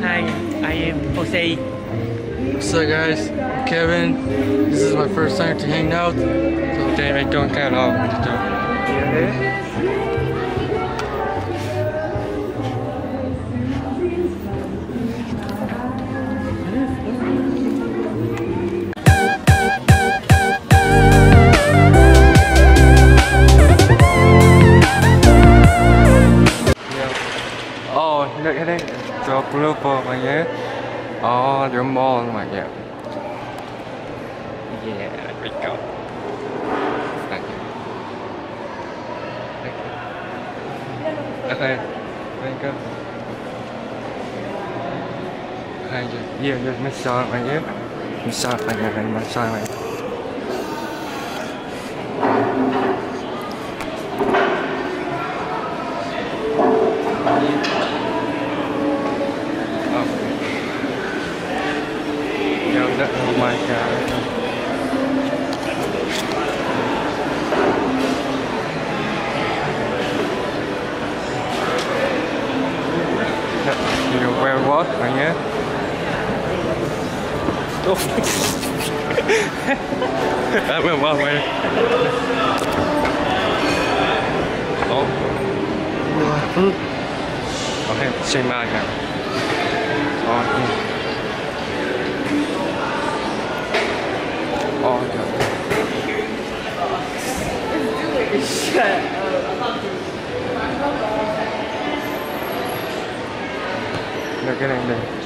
Hi, I am Jose. What's up guys, Kevin. This is my first time to hang out. So David, don't count all. Yeah. Oh, look at it. Job blooper right here. Oh, your mall right here. Yeah, there we go. Thank you. Thank you. Okay, thank you. Okay, just, yeah, just massage right here. Massage right here, massage right here. Okay. Yo, that, oh my god. You wear what right here? I wear what right Oh. Okay, say my now. Oh, yeah. Oh, at him there.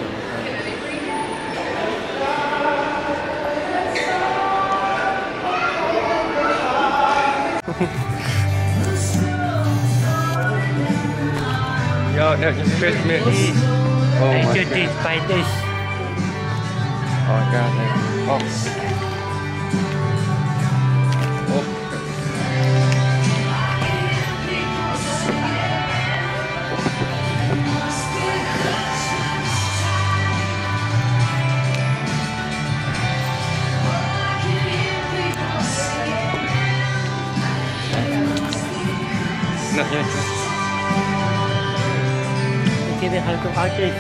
Yo, that's just Christmas. Oh I my should god. this by this. Oh god. Oh. Yet. Give it how to artist.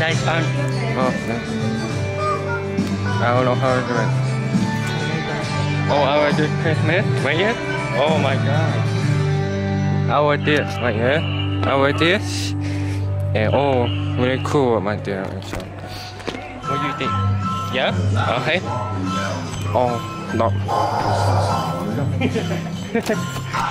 Nice art. Oh, no. I don't know how to do it. Oh, I will do Christmas. Wait here. Oh my god. I do it right here. I do this. And oh, really cool there. So, what do you think? Yeah? Okay. Oh, no.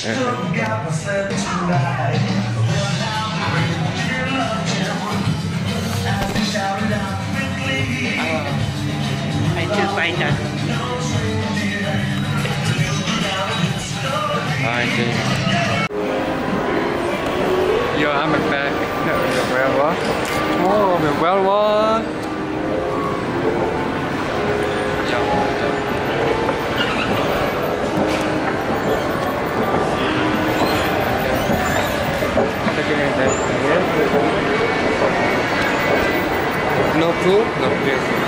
I should buy that. I see. Yo, I'm back. Well one. Oh, well one. No food, no food.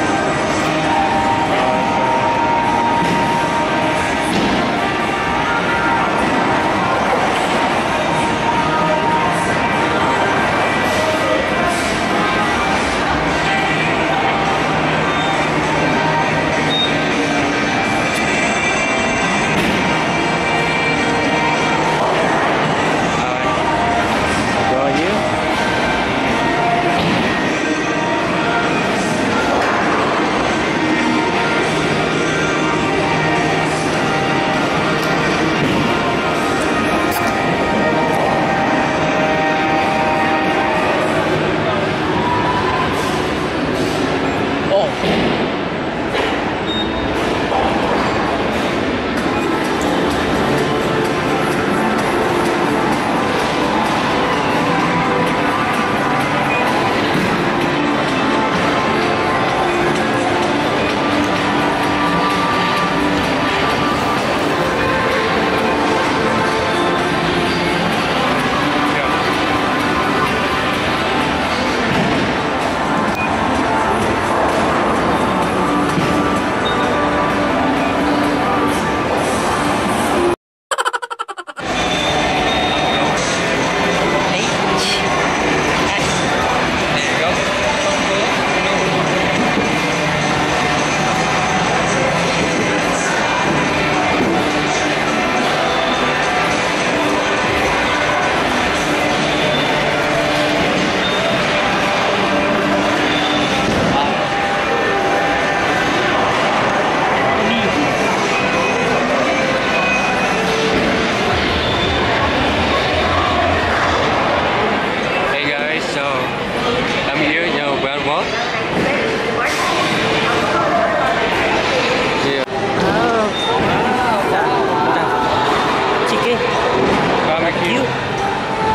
Barbecue. You.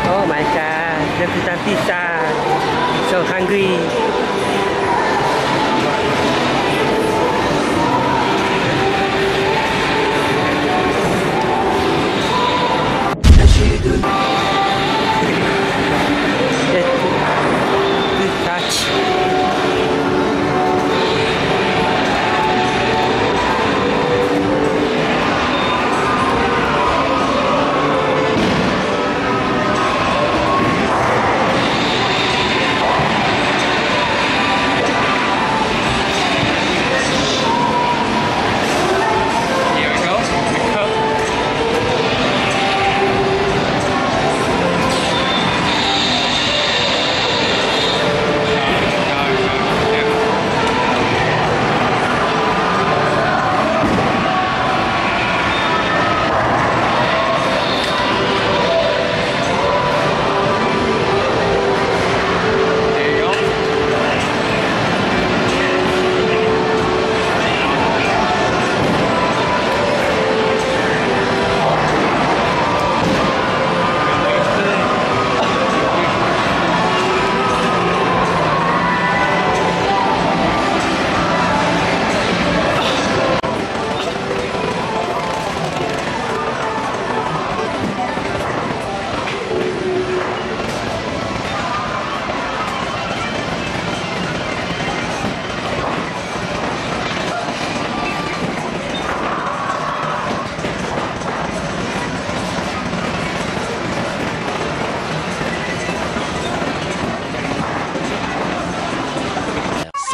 Oh my god. Repeat pizza. So hungry.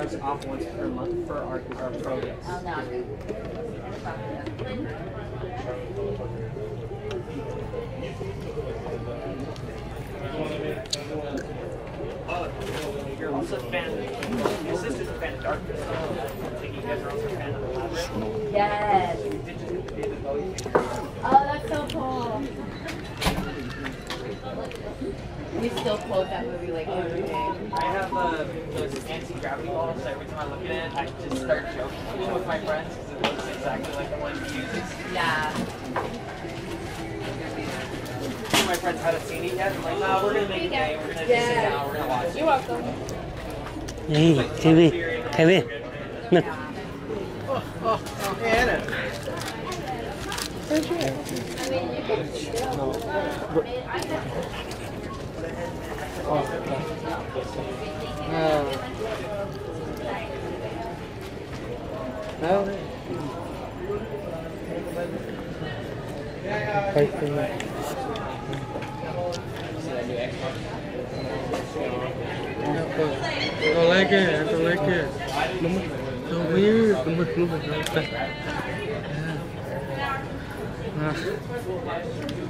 To issue five dollars off once per month for our, our pro guests. Oh, You're also a fan. Your sister's a fan of Dark Crystal. I think you guys are also a fan of the Labyrinth. Yes. Did you do the David Bowie thing? Oh, that's so cool. We still quote that movie like every day. I have uh, those anti-gravity balls. So every time I look at it, I just start joking with my friends because it looks exactly like the one he uses. Yeah. My friends haven't seen it yet. I'm like, nah, we're gonna make it today. We're gonna just sit down. We're gonna watch it. You're welcome. 嗯 Hey, TV, TV. Look. I like it. I like it. So weird. Look, look, look, look. Ah.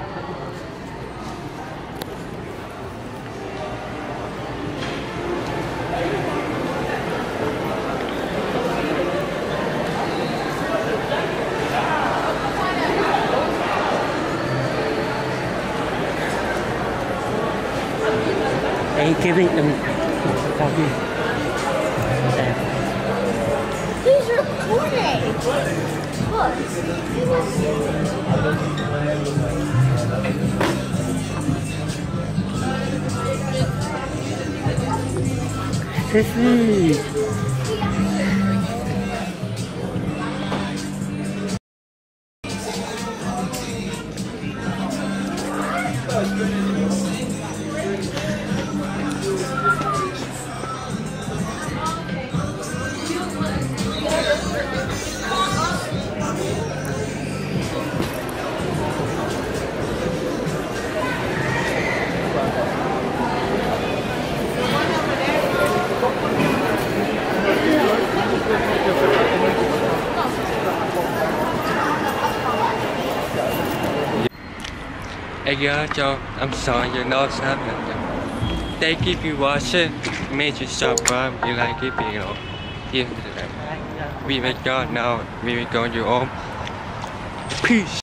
Kevin. Um, copy. There. He's recording. Sissy. Hey girl, Joe, I'm sorry you know something. Thank you for watching. Make sure to subscribe if you like it, you know. Yeah, we will go now. We will go to home. Peace.